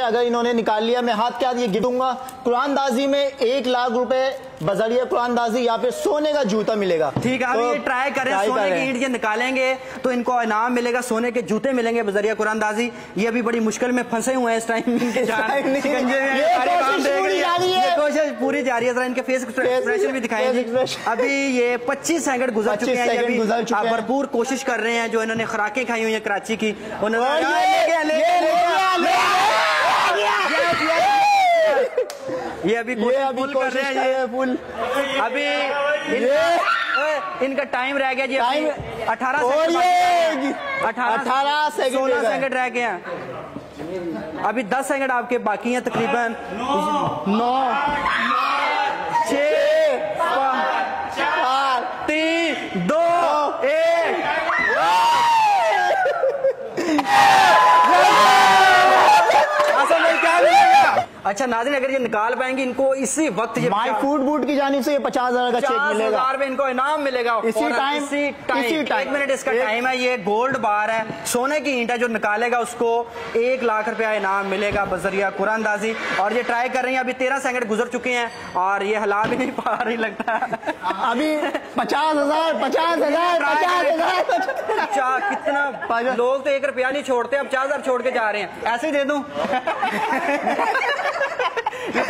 अगर इन्होंने निकाल लिया मैं हाथ क्या ये गिरूँगा कुरानदाजी में एक लाख रुपए बजरिया कुरानदाजी या फिर सोने का जूता मिलेगा। ठीक है तो ये ट्राई करें ट्राई सोने करें। की ईंट ये निकालेंगे तो इनको इनाम मिलेगा सोने के जूते मिलेंगे बजरिया कुरानदाजी। ये अभी बड़ी मुश्किल में फंसे हुए हैं इस टाइम कोशिश पूरी रही है। जारी है। इनके फेस एक्सप्रेशन भी दिखाएँ face जी expression। अभी ये 25 सेकंड गुजर चुके हैं भरपूर कोशिश कर रहे हैं जो इन्होंने खुराकें खाई हुई है कराची की। उन्होंने ये- ले गया, ले ये गया, ले ले गया। गया, ले गया। Yes, yes, yes। ये अभी ये अभी फुल कर रहे हैं ये फुल। अभी ये- इनका, इनका टाइम रह गया जी टाइम अठारह और अठारह 18 सेकंड सोलह सेकंड रह गया अभी दस सेकंड आपके बाकी हैं तकरीबन। नौ छ चार तीन दो एक असल में क्या मिलेगा अच्छा नाजिन अगर ये निकाल पाएँगे इनको इसी वक्त ये माई फ़ूड बूट की जानी से ये पचास हज़ार का चेक मिलेगा। हज़ार में इनको इनाम मिलेगा। इसी टाइम- इसी टाइम। एक मिनट इसका टाइम है ये गोल्ड बार है। सोने की ईंट जो निकालेगा उसको एक लाख रुपया इनाम मिलेगा बजरिया कुरानदाजी। और ये ट्राई कर रही है अभी तेरह सेकंड गुजर चुके हैं और ये हिला भी नहीं पा रही लगता है। अभी पचास हज़ार पचास हज़ार पचास हज़ार अच्छा कितना लोग तो एक रुपया नहीं छोड़ते अब चार हज़ार छोड़ के जा रहे हैं। ऐसे ही दे दूँ?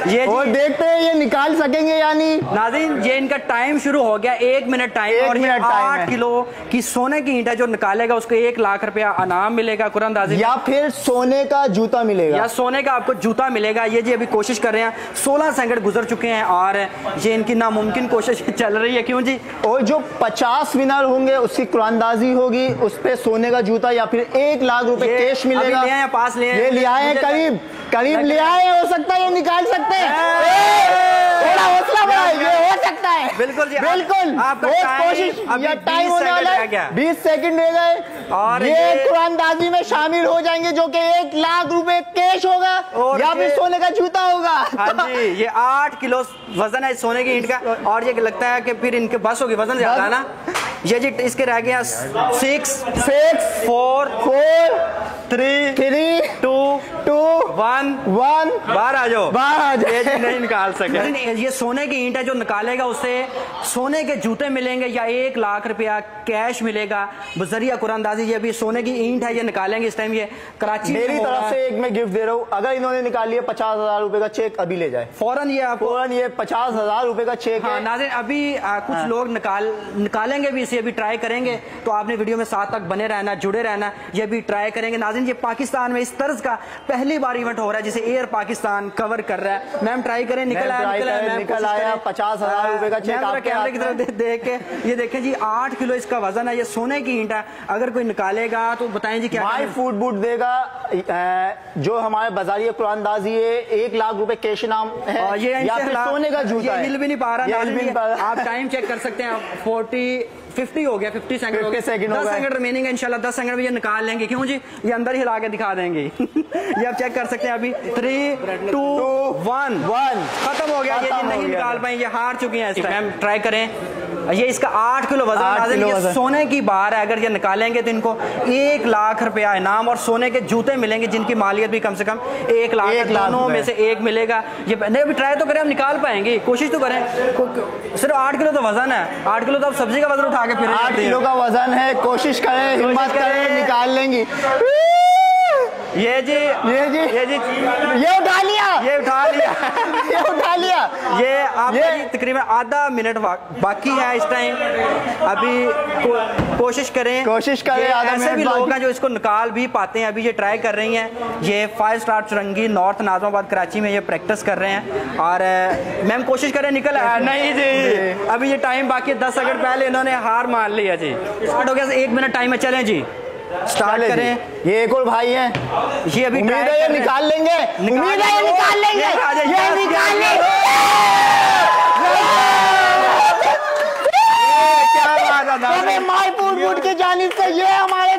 ये और देखते हैं ये निकाल सकेंगे या नहीं? नाजिन ये इनका टाइम शुरू हो गया एक मिनट टाइम और मिनट टाइम आठ किलो की सोने की ईंट जो निकालेगा उसको एक लाख रुपया इनाम मिलेगा कुरानदाजी या फिर सोने का जूता मिलेगा। या सोने का आपको जूता मिलेगा ये जी अभी कोशिश कर रहे हैं 16 सेकंड गुजर चुके हैं और ये इनकी नामुमकिन कोशिश चल रही है क्यों जी? और जो पचास विनर होंगे उसकी कुरानदाजी होगी उस पे सोने का जूता या फिर एक लाख रुपए कैश मिलेगा। पास ले आए हैं। करीब। करीब ले आए हो सकता है ये निकाल सकते हैं! थोड़ा हौसला बढ़ाए ये हो सकता है। बिल्कुल जी, बिल्कुल। बहुत कोशिश अभी ये 20 टाइम होने वाला है बीस सेकंड रह गए। और ये कुरानदाजी में शामिल हो जाएँगे जो कि एक लाख रुपए कैश होगा और या फिर सोने का जूता होगा। हाँ जी ये आठ किलो वज़न है सोने की ईंट का और ये लगता है कि फिर इनके बस होगी वज़न ज़्यादा ना? ये जी इसके रह गया six six four four three three two two one one बाहर आ जाओ। बाहर आ जाओ। नहीं निकाल सके। नहीं, ये सोने की ईंट है जो निकालेगा उसे। सोने के जूते मिलेंगे या एक लाख रुपया कैश मिलेगा। बजरिया कुरानदाजी ये अभी सोने की ईंट है ये निकालेंगे इस टाइम ये कराची मेरी तरफ़ से एक मैं गिफ्ट दे रहा हूँ। अगर इन्होंने निकाल लिया पचास हज़ार रुपए का चेक अभी ले जाए। फ़ौरन ये आपको फ़ौरन ये पचास हज़ार रुपए का चेक हाँ है। नाजिन अभी आ, कुछ हाँ। लोग निकाल निकालेंगे भी इसे अभी ट्राई करेंगे। तो आपने वीडियो में साथ तक बने रहना जुड़े रहना ये भी ट्राई करेंगे। नाजिन ये पाकिस्तान में इस तर्ज का पहली बार इवेंट हो रहा है जिसे एयर पाकिस्तान कवर कर रहा है। मैम ट्राई करें निकल आया निकल आया निकल आया, करें। 50,000 रुपए का चेक आपके कैमरे की तरफ़ देख के। ये देखें जी आठ किलो इसका वज़न है ये सोने की ईंट है। अगर कोई निकालेगा तो बताएँ जी क्या फ़ूड बूट देगा जो हमारे बाजारी कुरानदाजी है एक लाख रुपए कैश नाम है ये सोने का जूता है। हिल भी नहीं पा रहा। आप टाइम चेक कर सकते हैं फोर्टी फिफ्टी हो गया फिफ्टी सेकंड 50 सेकंड दस सेकंड रिमेनिंग है इंशाल्लाह दस सेकंड में ये निकाल लेंगे। क्यों जी? ये अंदर हिला के दिखा देंगे। ये आप चेक कर सकते हैं अभी। थ्री टू वन वन खत्म हो गया ये हो नहीं निकाल पाए ये हार चुके हैं इस टाइम ट्राई करें। ये इसका आठ किलो वज़न आठ किलो ये वज़न। सोने की बार है अगर ये निकालेंगे तो इनको एक लाख रुपया इनाम और सोने के जूते मिलेंगे जिनकी मालियत भी कम से कम एक लाख एक दोनों में से एक मिलेगा। ये नहीं अभी ट्राई तो करें हम निकाल पाएँगे। कोशिश तो करें। सिर्फ़ आठ किलो तो वज़न है। आठ किलो तो आप सब्ज़ी का वज़न उठा के फिर आठ किलो का वज़न है। कोशिश करें हिम्मत। करें निकाल लेंगी। ये जी ये जी। ये जी ये उठा लिया। ये उठा लिया। ये उठा लिया। ये आपका ये- तकरीबन आधा मिनट बाकी है इस टाइम अभी को, कोशिश करें कोशिश करें, आधा ऐसे भी लोग हैं जो इसको निकाल भी पाते हैं। अभी ये ट्राई कर रही हैं। ये five star Chowrangi north Nazimabad Karachi में ये प्रैक्टिस कर रहे हैं। और मैम कोशिश करें निकल नहीं जी। अभी ये टाइम बाकी है। दस सेकंड पहले इन्होंने हार मान लिया जी। स्टार्ट हो गया। एक मिनट टाइम है चलें जी। स्टार्ट करें। ये एक और भाई है ये अभी उम्मीद है ये। निकाल लेंगे उम्मीद है ये लेंगे। निकाल लेंगे ये निकाल लेंगे क्या बात है फ़ूड फ़ूड की जानिब से ये हमारे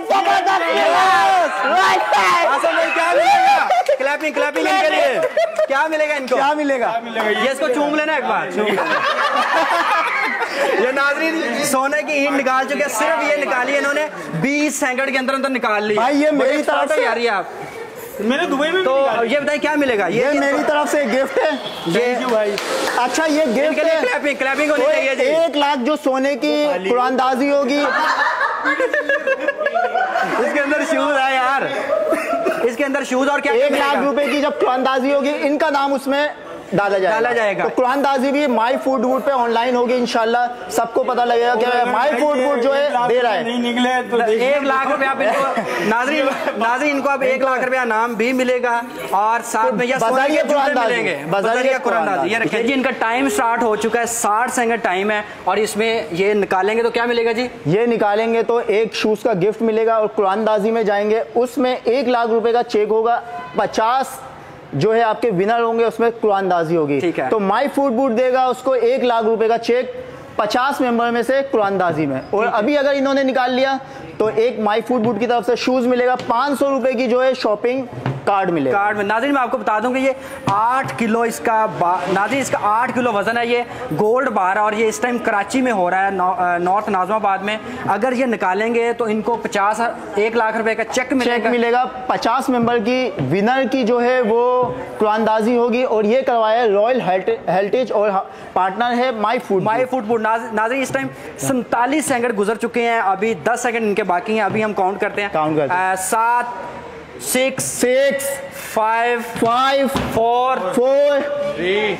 क्लैपिंग क्लैपिंग इनके लिए क्या मिलेगा? इनको? क्या मिलेगा? ये इसको चूम लेना एक बार। ये नाजरीन सोने की ईंट निकाल चुके हैं। सिर्फ़ ये निकाली है इन्होंने। 20 सेकंड के अंदर अंदर निकाल ली। भाई, ये मेरी तरफ़ से- यार आप। मैंने दुबई में तो ये बताइए क्या मिलेगा? ये मेरी तरफ़ से गिफ्ट है। ये भाई। अच्छा ये गिफ्ट है। क्लैपिंग क्लैपिंग होनी तो चाहिए एक लाख जो सोने की कुरानदाजी होगी। इसके अंदर शूज़ है यार। इसके अंदर शूज़ और क्या एक लाख रुपए की जब अंदाजी होगी इनका दाम उसमें डाला जाएगा। डाला जाएगा। तो कुरानदाजी भी माई फ़ूड वूड पे ऑनलाइन होगी इंशाल्लाह सबको पता लगेगा कि माई फ़ूड वूड जो है दे रहा है। नहीं निकले तो एक लाख रुपए आप इनको नाजरीन नाजरीन इनको अब एक लाख रुपया नाम भी मिलेगा और साथ में। मिलेंगे। बजारिया। ये जी इनका टाइम स्टार्ट हो चुका है। साठ सेकंड टाइम है और इसमें ये निकालेंगे तो क्या मिलेगा जी? ये निकालेंगे तो एक शूज़ का गिफ्ट मिलेगा और कुरानदाजी में जाएँगे। उसमें एक लाख रुपए का चेक होगा। पचास जो है आपके विनर होंगे उसमें कुरानदाजी होगी। ठीक है। तो माई फ़ूड बूट देगा उसको एक लाख रुपए का चेक पचास मेंबर में से कुरानदाजी में। और अभी अगर इन्होंने निकाल लिया तो एक माई फ़ूड बूट की तरफ़ से शूज़ मिलेगा। पाँच सौ रुपए की जो है शॉपिंग कार्ड मिलेगा कार्ड में। नाजिन मैं आपको बता दूँ कि ये आठ किलो इसका नाजिन इसका आठ किलो वज़न है ये गोल्ड बार और ये इस टाइम कराची में हो रहा है नौ, नॉर्थ नाजमाबाद में। अगर ये निकालेंगे तो इनको पचास एक लाख रुपए का चेक चेक मिलेगा मिलेगा पचास मेंबर की विनर की जो है वो कुरानदाजी होगी और ये करवाया रॉयल हेरिटेज और पार्टनर है my food my food food नाजरी इस टाइम सैंतालीस सेकंड गुजर चुके हैं अभी दस सेकंड इनके बाकी हैं अभी हम काउंट करते हैं। Count करते हैं। सात six six five five four four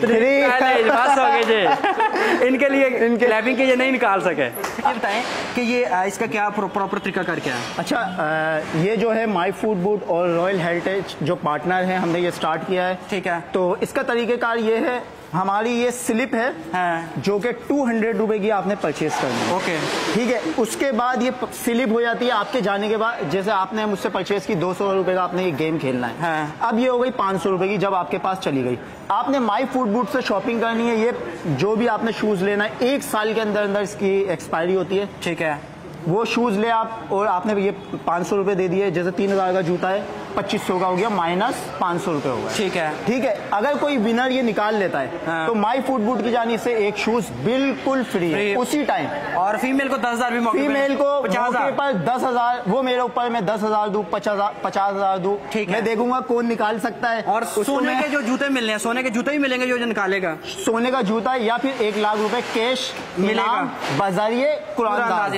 three. बस हो गए जी इनके लिए इनके- क्लैपिंग के ये नहीं निकाल सके। ये बताएँ कि ये इसका क्या प्रॉपर तरीका कर क्या है? अच्छा अ, ये जो है माई फ़ूड बूट और रॉयल हेरिटेज जो पार्टनर है हमने ये स्टार्ट किया है। ठीक है। तो इसका तरीकेकार ये है हमारी ये स्लिप है हाँ। जो कि टू हंड्रेड रुपए की आपने परचेज करनी है। ओके। ठीक है उसके बाद ये स्लिप हो जाती है आपके जाने के बाद जैसे आपने मुझसे परचेज की दो सौ रुपए का आपने ये गेम खेलना है। हाँ। अब ये हो गई पाँच सौ रुपए की जब आपके पास चली गई। आपने माई फ़ूड बूट से शॉपिंग करनी है ये जो भी आपने शूज़ लेना है एक साल के अंदर अंदर इसकी एक्सपायरी होती है। ठीक है। वो शूज़ ले आप और आपने ये पाँच सौ रुपए दे दिए जैसे तीन हज़ार का जूता है पच्चीस सौ का हो गया माइनस पाँच सौ रुपए हो गया। ठीक है। ठीक है? अगर कोई विनर ये निकाल लेता है हाँ। तो माई फ़ूड बूट की जानी से एक शूज़ बिल्कुल फ्री है उसी टाइम और फीमेल को दस हज़ार भी फीमेल को पचास मौके पर दस हज़ार वो मेरे ऊपर मैं दस हज़ार दू पचास हज़ार दू ठीक मैं देखूँगा कौन निकाल सकता है। और सोने के जो जूते मिलने हैं सोने के जूते ही मिलेंगे जो निकालेगा। सोने का जूता या फिर एक लाख रुपए कैश मिलेगा। बाजारिये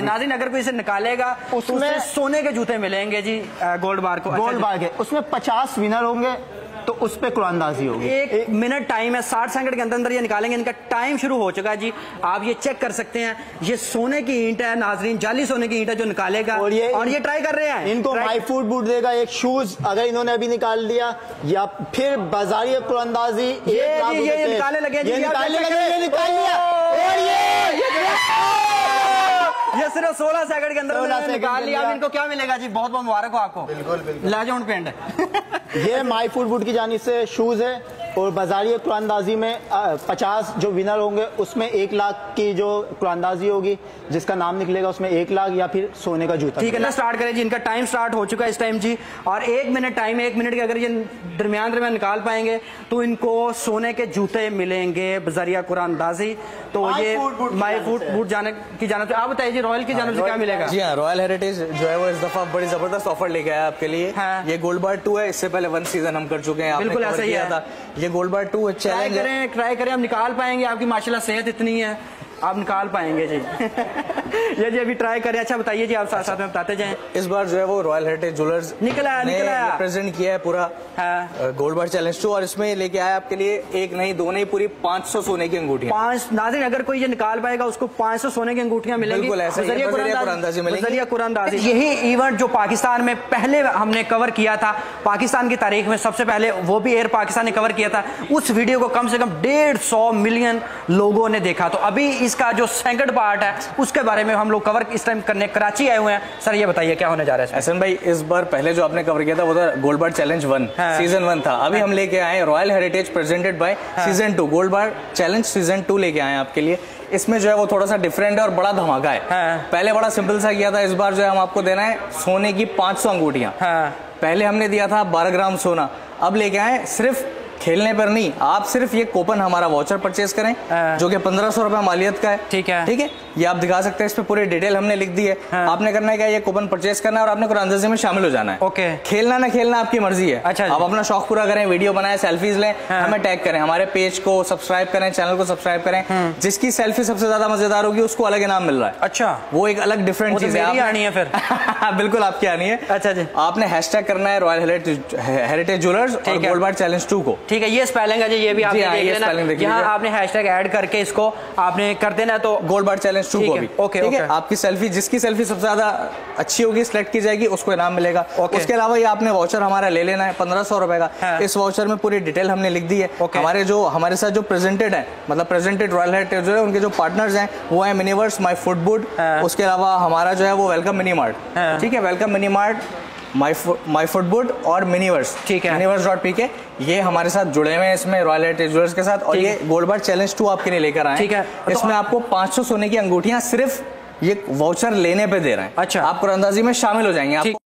नाजिन अगर कोई इसे निकालेगा तो उसमें- सोने के जूते मिलेंगे जी गोल्ड बार को। गोल्ड अच्छा बार के उसमें पचास विनर होंगे तो उस पे कुरानदाजी होगी। एक मिनट टाइम है साठ सेकंड के अंदर अंदर ये निकालेंगे। इनका टाइम शुरू हो चुका है जी। आप ये चेक कर सकते हैं। ये सोने की ईंट है नाजरीन जाली सोने की ईंट है जो निकालेगा। और ये और ये ट्राई कर रहे हैं। इनको माई फ़ूड बूट देगा एक शूज़ अगर इन्होंने अभी निकाल दिया या फिर बाजारी कुरानदाजी एक ये निकालने लगे check लगे निकाल लिया। ये सिर्फ़ 16 सेकंड के अंदर 16 निकाल लिया। अब इनको क्या मिलेगा जी? बहुत बहुत मुबारक हो आपको। बिल्कुल बिल्कुल। लाजोन पेंट। ये माई फ़ूड फ़ूड की जानी से शूज़ है। और बाजारी कुरानदाजी में पचास जो विनर होंगे उसमें एक लाख की जो कुरानदाजी होगी जिसका नाम निकलेगा उसमें एक लाख या फिर सोने का जूता। ठीक है ना स्टार्ट करें जी। इनका टाइम स्टार्ट हो चुका है इस टाइम जी। और एक मिनट टाइम है एक मिनट के अगर ये दरमियान दरमियान निकाल पाएँगे तो इनको सोने के जूते मिलेंगे बजरिया कुरानदाजी। तो ये माई फ़ूड बूट जाने की जानब से। आप बताइए जी रॉयल की जानब से क्या मिलेगा? जी हाँ रॉयल हेरिटेज जो है वो इस दफ़ा बड़ी ज़बरदस्त ऑफ़र लेके आया आपके लिए। हाँ। ये गोल्ड बार टू है इससे पहले वन सीज़न हम कर चुके हैं बिल्कुल ऐसा ही। था। ये गोल्ड बार टू अच्छा ट्राई करें ट्राई करें हम निकाल पाएँगे आपकी माशाल्लाह सेहत इतनी है। आप निकाल पाएँगे जी। ये जी अभी ट्राई करें। अच्छा बताइए जी आप साथ साथ में बताते जाएँ। इस बार जो है वो रॉयल हेरिटेज ज्वेलर्स निकल आया, निकल। आया। प्रेजेंट किया है पूरा हाँ। गोल्ड बार चैलेंज टू और इसमें लेके आया आपके लिए एक नहीं दो नहीं पूरी 500 सोने की अंगूठियाँ। पाँच नाजिन अगर कोई ये निकाल पाएगा उसको 500 सोने की अंगूठियाँ मिलेंगी। ही है, यही इवेंट जो पाकिस्तान में पहले हमने कवर किया था पाकिस्तान की तारीख में सबसे पहले वो भी एयर पाकिस्तान ने कवर किया था उस वीडियो को कम से कम डेढ़ सौ मिलियन लोगों ने देखा। तो अभी इसका जो सेकंड पार्ट है उसके बारे में हम लोग कवर इस टाइम करने कराची आए हुए हैं। सर ये बताइए क्या होने जा रहा है? एहसन भाई इस बार पहले जो आपने कवर किया था वो था गोल्ड बार चैलेंज वन हाँ। सीज़न वन था। अभी हम लेके आए royal heritage presented by season two gold bar challenge season two लेके आए आपके लिए। इसमें जो है वो थोड़ा सा डिफरेंट है और बड़ा धमाका है। हाँ। पहले बड़ा सिंपल सा किया था इस बार जो है हम आपको देना है सोने की 500 अंगूठियाँ। हाँ। पहले हमने दिया था 12 ग्राम सोना। अब लेके आए सिर्फ़ खेलने पर नहीं आप सिर्फ़ ये कूपन हमारा वाउचर परचेज करें हाँ। जो कि पंद्रह सौ रुपए मालियत का है। ठीक है। ठीक है? ये आप दिखा सकते हैं इस पे पूरी डिटेल हमने लिख दी है। हाँ। आपने करना है क्या? ये कूपन परचेज करना है और आपने कुरानदजी में शामिल हो जाना है। ओके। खेलना ना खेलना आपकी मर्ज़ी है। अच्छा आप अपना शौक पूरा करें वीडियो बनाए सेल्फीज लें हाँ। हमें टैग करें हमारे पेज को सब्सक्राइब करें चैनल को सब्सक्राइब करें। जिसकी सेल्फी सबसे ज़्यादा मज़ेदार होगी उसको अलग इनाम मिल रहा है। अच्छा। वो एक अलग डिफरेंट तो चीज़ है। आनी है फिर। बिल्कुल आपकी आनी है। अच्छा जी। आपने हैशटैग करना है रॉयल हेरिटेज ज्वेलर्स और गोल्ड बार चैलेंज टू को। ठीक है ये स्पेलिंग है जी ये भी आपने हाँ, देख ये लेना यहाँ आपने हैशटैग ऐड करके इसको आपने कर देना तो गोल्ड बार चैलेंज टू को भी ओके, ठीक है। आपकी सेल्फी जिसकी सेल्फी सबसे ज़्यादा अच्छी होगी सिलेक्ट की जाएगी उसको इनाम मिलेगा ओके। उसके अलावा ये आपने वाउचर हमारा ले लेना है पंद्रह सौ रुपए का हाँ। इस वाउचर में पूरी डिटेल हमने लिख दी है हमारे जो हमारे साथ जो प्रेजेंटेड है मतलब प्रेजेंटेड रॉयल हेरिटेज जो है उनके जो पार्टनर्स हैं वो है मिनीवर्स माई फ़ूड बुड। उसके अलावा हमारा जो है वो वेलकम मिनी मार्ट। ठीक है welcome mini mart my food boot और मिनीवर्स ठीक है। मिनीवर्स डॉट पी के ये हमारे साथ जुड़े हुए हैं इसमें रॉयल हेरिटेज ज्वेलर्स के साथ और ये गोल्ड बार चैलेंज टू आपके लिए लेकर आए ठीक है। तो इसमें आपको 500 सोने की अंगूठियाँ सिर्फ़ ये वाउचर लेने पे दे रहे हैं अच्छा। आप कुरंदाजी में शामिल हो जाएँगे आपको